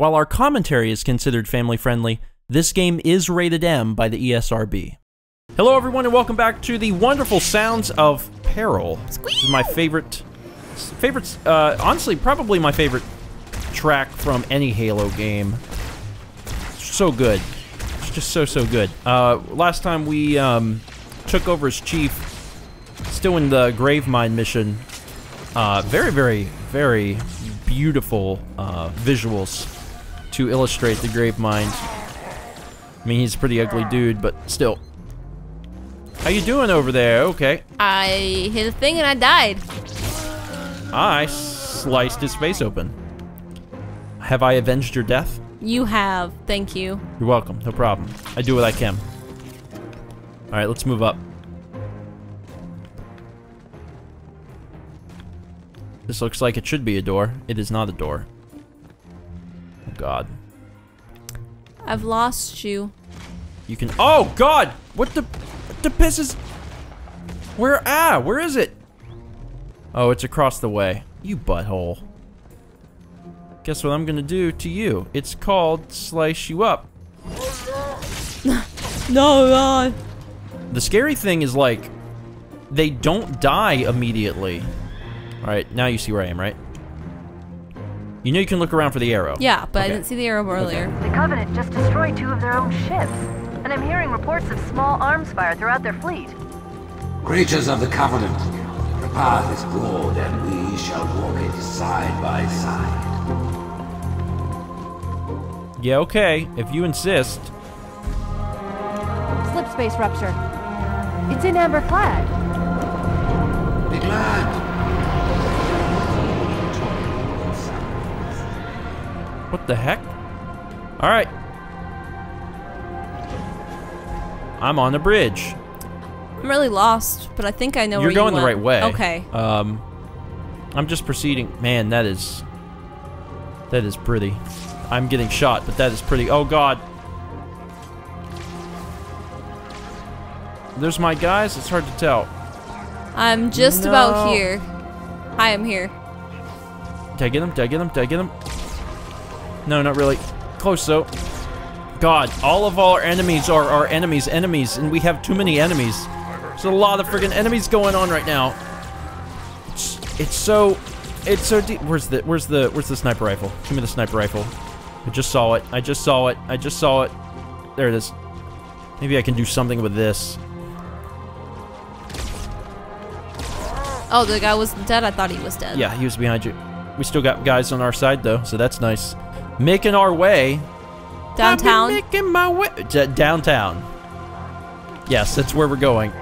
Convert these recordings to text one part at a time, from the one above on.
While our commentary is considered family friendly, this game is rated M by the ESRB. Hello, everyone, and welcome back to the wonderful sounds of peril. This is my favorite, favorite, uh, honestly, probably my favorite track from any Halo game. So good. It's just so, so good. Uh, last time we um, took over as chief, still in the Gravemind mission. Uh, very, very, very beautiful uh, visuals to illustrate the Gravemind. I mean, he's a pretty ugly dude, but still. How you doing over there? Okay. I hit a thing and I died. I sliced his face open. Have I avenged your death? You have. Thank you. You're welcome. No problem. I do what I can. All right, let's move up. This looks like it should be a door. It is not a door. God. I've lost you. You can. Oh God! What the? What the piss is? Where? Ah! Where is it? Oh, it's across the way. You butthole. Guess what I'm gonna do to you? It's called slice you up. No, God. The scary thing is like, they don't die immediately. All right, now you see where I am, right? You know you can look around for the arrow. Yeah, but I didn't see the arrow earlier. The Covenant just destroyed two of their own ships, and I'm hearing reports of small arms fire throughout their fleet. Creatures of the Covenant, the path is broad and we shall walk it side by side. Yeah, okay. If you insist. Slip space rupture. It's in Amber Clad. Be glad. What the heck? All right. I'm on the bridge. I'm really lost, but I think I know You're where going you the right way. Okay. Um, I'm just proceeding. Man, that is that is pretty. I'm getting shot, but that is pretty. Oh God. There's my guys. It's hard to tell. I'm just No. about here. Hi, I'm here. Did I get him? Did I get him? Did I get him? No, not really. Close though. God, all of our enemies are our enemies' enemies, and we have too many enemies. There's a lot of friggin' enemies going on right now. It's, it's so, it's so deep. Where's the, where's the, where's the sniper rifle? Give me the sniper rifle. I just saw it. I just saw it. I just saw it. There it is. Maybe I can do something with this. Oh, the guy wasn't dead? I thought he was dead. Yeah, he was behind you. We still got guys on our side though, so that's nice. Making our way Downtown? Making my way downtown. Yes, that's where we're going.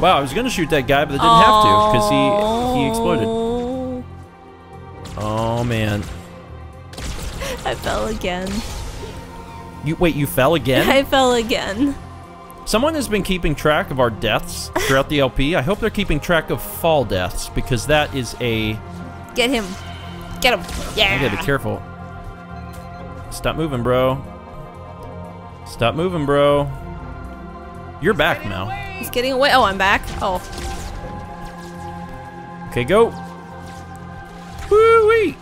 Wow, I was gonna shoot that guy, but I didn't have to because he he exploded. Oh, Oh man, I fell again. you wait, you fell again? I fell again. Someone has been keeping track of our deaths throughout the LP. I hope they're keeping track of fall deaths because that is a. Get him. Get him. Yeah. I gotta be careful. Stop moving, bro. Stop moving, bro. You're back, Mel. He's getting away. Oh, I'm back. Oh. Okay, go. Woo wee.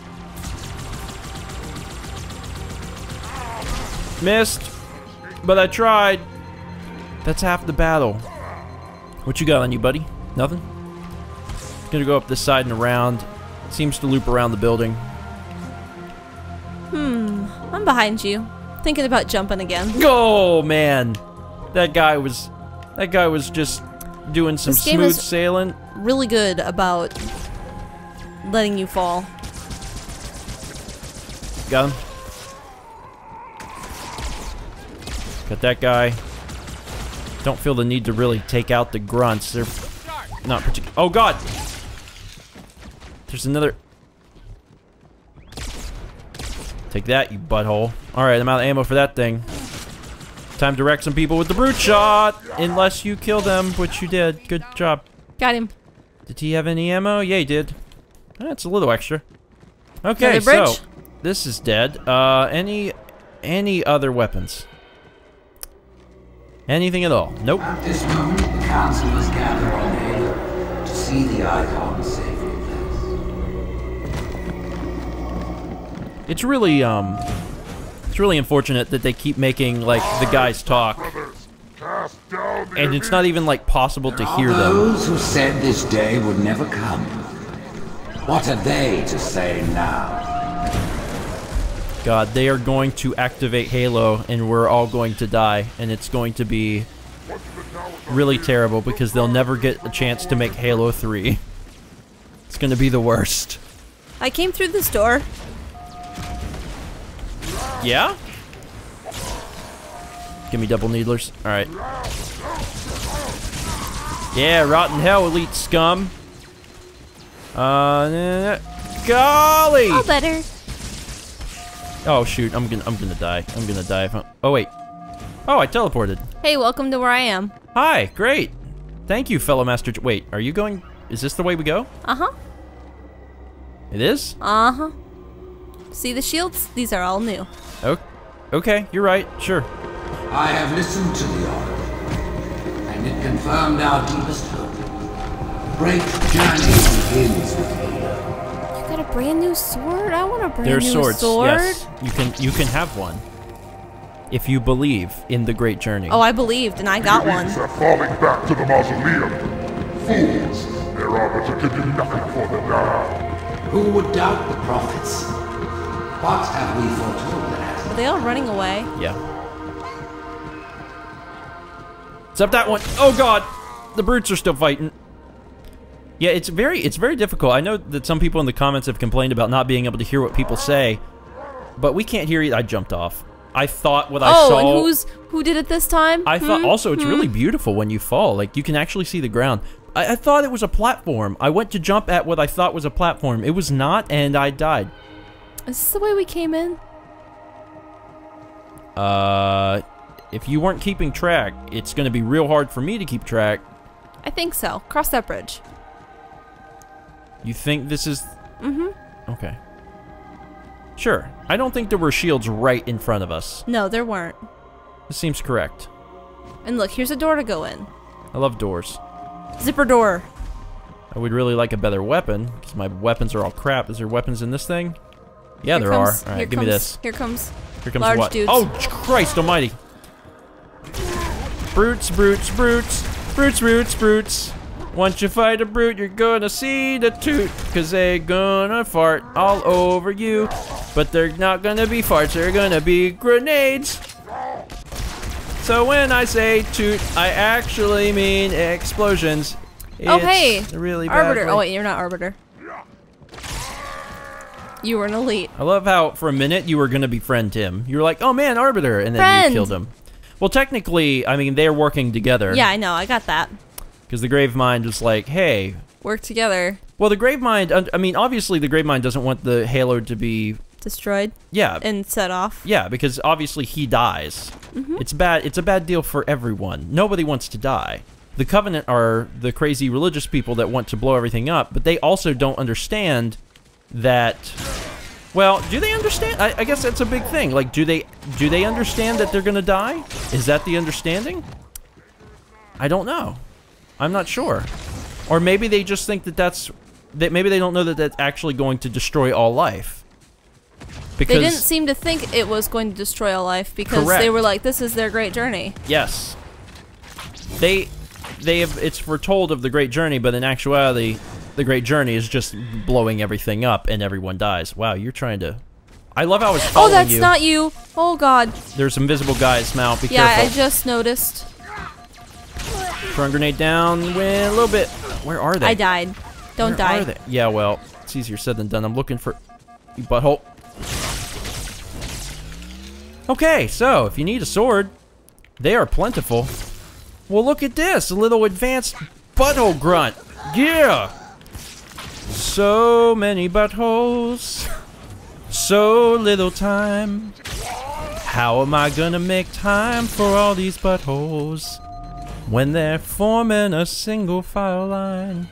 Missed, but I tried. That's half the battle. What you got on you, buddy? Nothing? Gonna go up this side and around. Seems to loop around the building. Hmm. I'm behind you. Thinking about jumping again. Oh man, that guy was, that guy was just doing some This smooth sailing. Really good about letting you fall. Got him. Got that guy. Don't feel the need to really take out the grunts. They're not particular. Oh god! There's another. Take that, you butthole. Alright, I'm out of ammo for that thing. Time to wreck some people with the brute shot! Unless you kill them, which you did. Good job. Got him. Did he have any ammo? Yeah, he did. That's a little extra. Okay, so this is dead. Uh, any any other weapons? Anything at all? Nope. At this moment, the council is gathered on Halo to see the icon It's really, um, it's really unfortunate that they keep making, like, the guys talk. And it's not even, like, possible to hear them. Those who said this day would never come. What are they to say now? God, they are going to activate Halo, and we're all going to die, and it's going to be really terrible because they'll never get a chance to make Halo 3. It's going to be the worst. I came through this door. Yeah? Give me double needlers. Alright. Yeah, rotten hell, elite scum. Uh, golly! All better. Oh shoot, I'm gonna I'm gonna die. I'm gonna die if I Oh wait. Oh, I teleported. Hey, welcome to where I am. Hi, great. Thank you, fellow master. Wait, are you going? Is this the way we go? Uh huh. It is. Uh huh. See the shields? These are all new. Oh, okay, you're right. Sure. I have listened to the Oracle, and it confirmed our deepest hope. Great journey begins with Halo. You got a brand new sword? I want a brand There's new swords. sword. Yes, you can you can have one if you believe in the great journey. Oh, I believed, and I got one. Elites are falling back to the mausoleum. Fools! Their arbiter can do nothing for them now. Who would doubt the prophets? What have we foretold that? Are they all running away? Yeah. Except that one. Oh god, the brutes are still fighting. Yeah, it's very it's very difficult. I know that some people in the comments have complained about not being able to hear what people say, but we can't hear it. I jumped off. I thought what I oh, saw. and who's who did it this time? I thought Hmm? also it's really beautiful when you fall. Like you can actually see the ground. I, I thought it was a platform. I went to jump at what I thought was a platform. It was not, and I died. Is this the way we came in? Uh, if you weren't keeping track, it's going to be real hard for me to keep track. I think so. Cross that bridge. You think this is? Mm-hmm. Okay. Sure. I don't think there were shields right in front of us. No, there weren't. This seems correct. And look, here's a door to go in. I love doors. Zipper door. I would really like a better weapon because my weapons are all crap. Is there weapons in this thing? Yeah, Here there comes- are. All right, give me this. Here comes. Here comes large what? dudes. Oh, Christ Almighty! Brutes, brutes, brutes, brutes, brutes, brutes. Once you fight a brute, you're gonna see the toot, cause they gonna fart all over you. But they're not gonna be farts, they're gonna be grenades. So when I say toot, I actually mean explosions. oh, hey. It's really Arbiter. badly- Oh, wait, you're not Arbiter. You were an elite. I love how for a minute you were gonna befriend him. You were like, "Oh man, Arbiter," and then Friend. you killed him. Well, technically, I mean they're working together. Yeah, I know. I got that. Because the Grave Mind was like, "Hey." Work together. Well, the Grave Mind. I mean, obviously, the Grave Mind doesn't want the Halo to be. Destroyed Yeah. and set off. yeah, because obviously he dies. Mm-hmm. It's bad. It's a bad deal for everyone. Nobody wants to die. The Covenant are the crazy religious people that want to blow everything up, but they also don't understand that well, do they understand? I, I guess that's a big thing. Like, do they do they understand that they're gonna die? Is that the understanding? I don't know. I'm not sure. Or maybe they just think that that's that. Maybe they don't know that that's actually going to destroy all life. Because They didn't seem to think it was going to destroy all life because Correct. they were like, "This is their great journey." yes, they they have it's foretold of the great journey, but in actuality, the great journey is just blowing everything up and everyone dies. Wow, you're trying to. I love how I was Oh, that's you. not you. Oh God. There's invisible guys. now. be Yeah, I just noticed. Throwing grenade down. A little bit. Where are they? I died. Don't die. Where die. Are they? Yeah, well, it's easier said than done. I'm looking for you butthole. Okay, so if you need a sword, they are plentiful. Well, look at this, a little advanced butthole grunt. Yeah. So many buttholes, so little time. How am I gonna make time for all these buttholes when they're forming a single file line?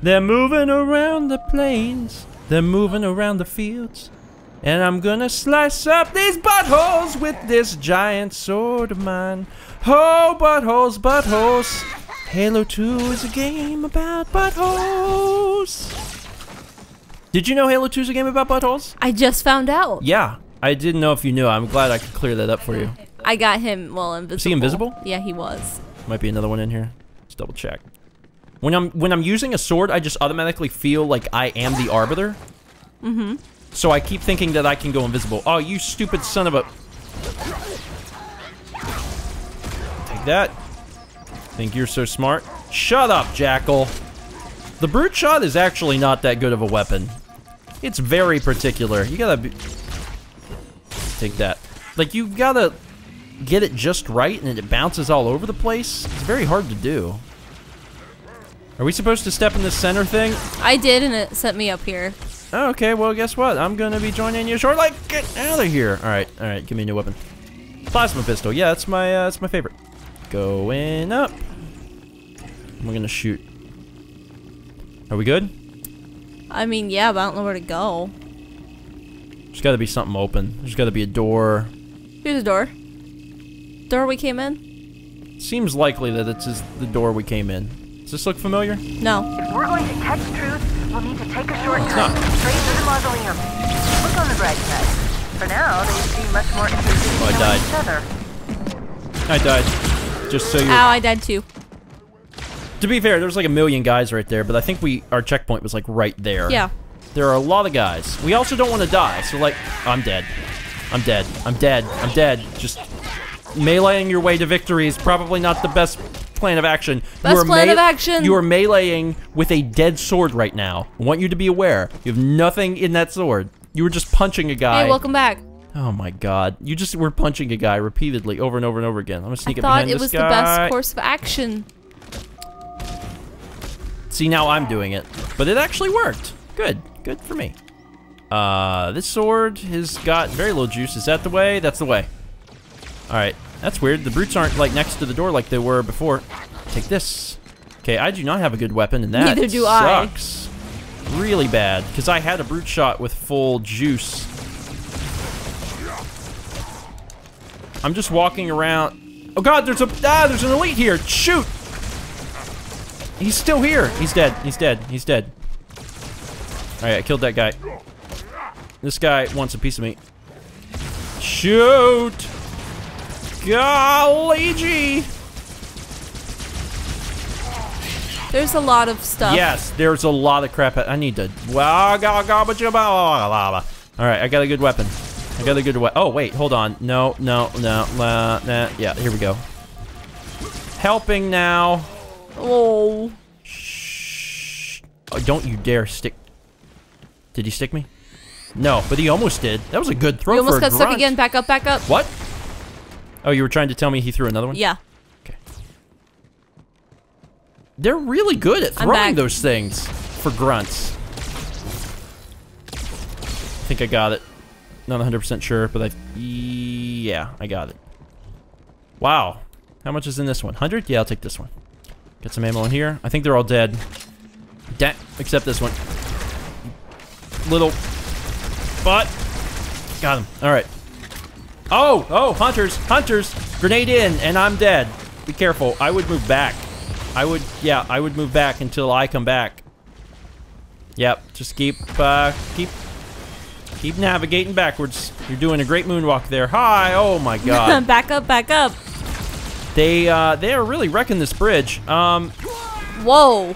They're moving around the plains. They're moving around the fields. And I'm gonna slice up these buttholes with this giant sword of mine. Oh, buttholes, buttholes. Halo 2 is a game about buttholes. Did you know Halo 2 is a game about buttholes? I just found out. Yeah. I didn't know if you knew. I'm glad I could clear that up for you. I got him, well, invisible. he invisible? Yeah, he was. Might be another one in here. Let's double check. When I'm when I'm using a sword, I just automatically feel like I am the arbiter. Mm-hmm. So I keep thinking that I can go invisible. Oh, you stupid son of a... Take that. Think you're so smart? Shut up, Jackal. The brute shot is actually not that good of a weapon. It's very particular. You gotta be... Take that. Like, you've gotta get it just right and it bounces all over the place. It's very hard to do. Are we supposed to step in the center thing? I did, and it sent me up here. Oh, okay, well, guess what? I'm gonna be joining you short. Like, get out of here. All right, all right, give me a new weapon. Plasma pistol. Yeah, that's my uh, that's my favorite. Going up. We're gonna shoot. Are we good? I mean, yeah, but I don't know where to go. There's got to be something open. There's got to be a door. Here's a door. Door we came in? Seems likely that it's just the door we came in. Does this look familiar? No. If we're going to catch truth, we'll need to take a shortcut not. straight to the mausoleum. Look on the bright side. For now, they seem much more interested in Oh, I died. each other. I died. Just so you. Ow, I died too. To be fair, there's like a million guys right there, but I think we our checkpoint was like right there. Yeah. There are a lot of guys. We also don't want to die, so like, I'm dead. I'm dead. I'm dead. I'm dead. Just meleeing your way to victory is probably not the best plan of action. Best you are plan of action. You are meleeing with a dead sword right now. I want you to be aware. You have nothing in that sword. You were just punching a guy. Hey, welcome back. Oh my god. You just were punching a guy repeatedly over and over and over again. I'm gonna sneak I up thought behind it this was the best course of action. See, now I'm doing it. But it actually worked. Good. Good for me. Uh, this sword has got very little juice. Is that the way? That's the way. Alright. That's weird. The brutes aren't, like, next to the door like they were before. Take this. Okay, I do not have a good weapon, and that Neither do I. sucks. Really bad. Because I had a brute shot with full juice. I'm just walking around. Oh god, there's a ah, there's an elite here. Shoot! He's still here. He's dead. He's dead. He's dead. All right, I killed that guy. This guy wants a piece of me. Shoot! Golly gee! There's a lot of stuff. Yes, there's a lot of crap. I need to. All right, I got a good weapon. I got a good weapon. Oh wait, hold on. No, no, no. Nah. Yeah, here we go. Helping now. Oh. Shh. Oh, don't you dare stick. Did he stick me? No, but he almost did. That was a good throw You almost got stuck again. Back up, back up. What? Oh, you were trying to tell me he threw another one? Yeah. Okay. They're really good at throwing those things for grunts. I think I got it. Not 100% sure, but I... Yeah, I got it. Wow. How much is in this one? 100? Yeah, I'll take this one. Get some ammo in here. I think they're all dead. Da except this one. Little... But... Got him. Alright. Oh! Oh! Hunters! Hunters! Grenade in, and I'm dead. Be careful. I would move back. I would... Yeah, I would move back until I come back. Yep. Just keep... Uh, keep... Keep navigating backwards. You're doing a great moonwalk there. Hi! Oh my god. back up, back up. They, uh, they are really wrecking this bridge. Um, Whoa.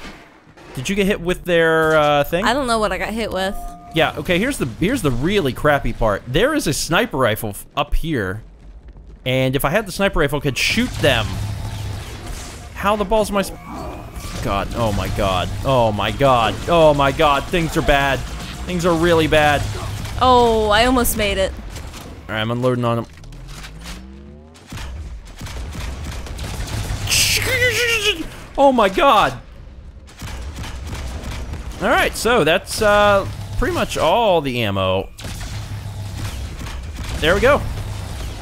did you get hit with their, uh, thing? I don't know what I got hit with. Yeah, okay, here's the here's the really crappy part. There is a sniper rifle up here. And if I had the sniper rifle, I could shoot them. How the balls am I... God, oh my god. Oh my god. Oh my god, things are bad. Things are really bad. Oh, I almost made it. Alright, I'm unloading on them. Oh my god. Alright, so that's uh, pretty much all the ammo. There we go.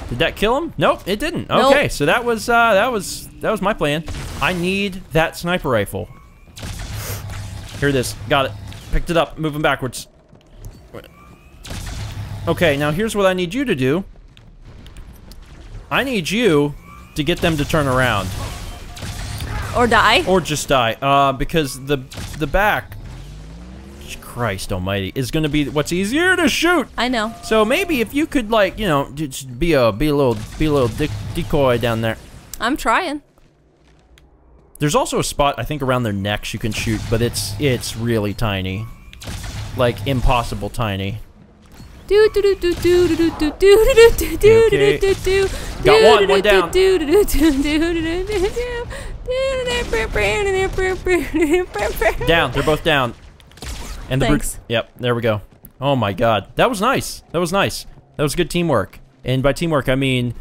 Did that kill him? Nope, it didn't. Nope. Okay, so that was uh, that was that was my plan. I need that sniper rifle. Here it is. Got it. Picked it up. Moving backwards. Okay, now here's what I need you to do. I need you to get them to turn around Or die. or just die. Uh, because the the back. Christ almighty, is going to be what's easier to shoot. I know. So maybe if you could like, you know, just be a be a little be a little decoy down there. I'm trying. There's also a spot I think around their necks you can shoot, but it's it's really tiny. Like impossible tiny. Do do do do do do do do do do do Okay. do do do. Got one, one down. Down, they're both down. And the brute- Thanks. Yep, there we go. Oh my god. That was nice. That was nice. That was good teamwork. And by teamwork I mean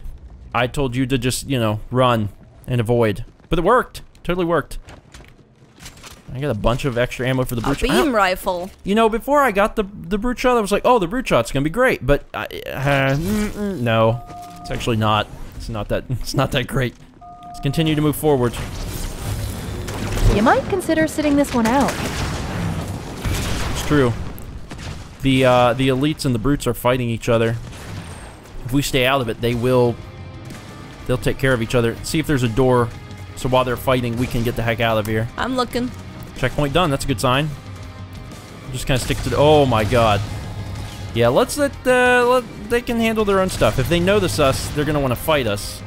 I told you to just, you know, run and avoid. But it worked. Totally worked. I got a bunch of extra ammo for the brute shot. Beam rifle. You know, before I got the the brute shot, I was like, "Oh, the brute shot's gonna be great," but I, uh, mm, mm, no, it's actually not. It's not that. It's not that great. Let's continue to move forward. You might consider sitting this one out. It's true. The uh, the elites and the brutes are fighting each other. If we stay out of it, they will. They'll take care of each other. See if there's a door, so while they're fighting, we can get the heck out of here. I'm looking. Checkpoint done. That's a good sign. Just kind of stick to the. Oh my god. Yeah, let's let, uh, let. They can handle their own stuff. If they notice us, they're gonna want to fight us.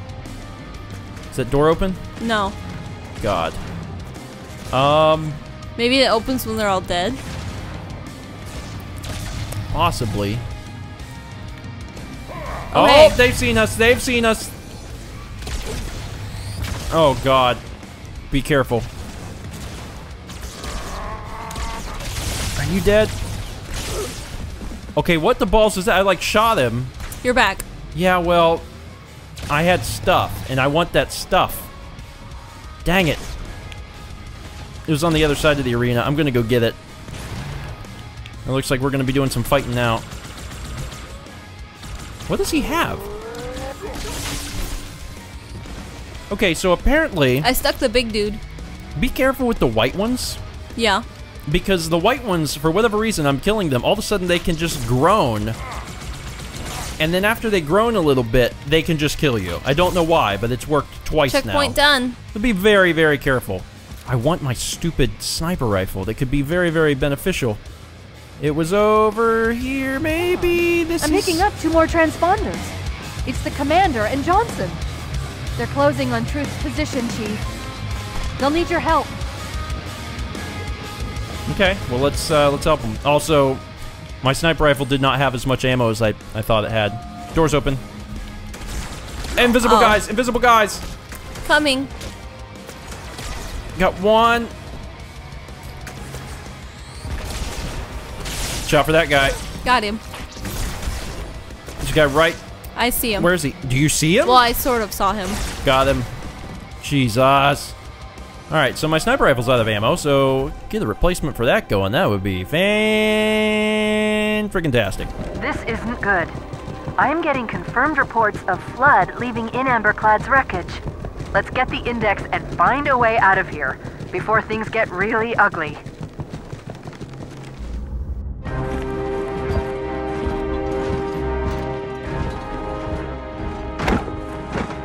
Is that door open? No. God. Um, Maybe it opens when they're all dead. possibly. Oh, Oh, they've seen us. They've seen us. Oh God. Be careful. Are you dead? Okay, what the balls is that? I like shot him. You're back. Yeah, well, I had stuff, and I want that stuff. Dang it. It was on the other side of the arena. I'm gonna go get it. It looks like we're gonna be doing some fighting now. What does he have? Okay, so apparently, I stuck the big dude. be careful with the white ones. Yeah. Because the white ones, for whatever reason, I'm killing them. All of a sudden, they can just groan. And then after they groan a little bit, they can just kill you. I don't know why, but it's worked twice Checkpoint now. done. So be very, very careful. I want my stupid sniper rifle. That could be very, very beneficial. It was over here, maybe? This I'm is... picking up two more transponders. It's the commander and Johnson. They're closing on Truth's position, Chief. They'll need your help. Okay, well, let's, uh, let's help them. Also, my sniper rifle did not have as much ammo as I, I thought it had. Doors open. Invisible Oh. guys! Invisible guys! Coming. Got one. Shot for that guy. Got him. This guy right. I see him. Where is he? Do you see him? Well, I sort of saw him. Got him. Jesus. Alright, so my sniper rifle's out of ammo, so get a replacement for that going. That would be fan freaking tastic. This isn't good. I am getting confirmed reports of flood leaving in Amberclad's wreckage. Let's get the index and find a way out of here before things get really ugly.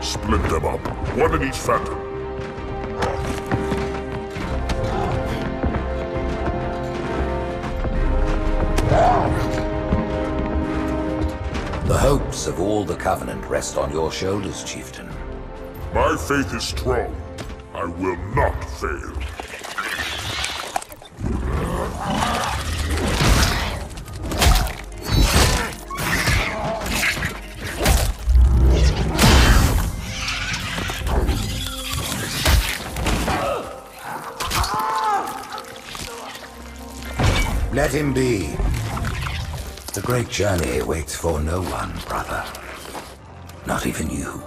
Split them up. One in each phantom. The hopes of all the Covenant rest on your shoulders, Chieftain. My faith is strong. I will not fail. Let him be. The great journey waits for no one, brother. Not even you.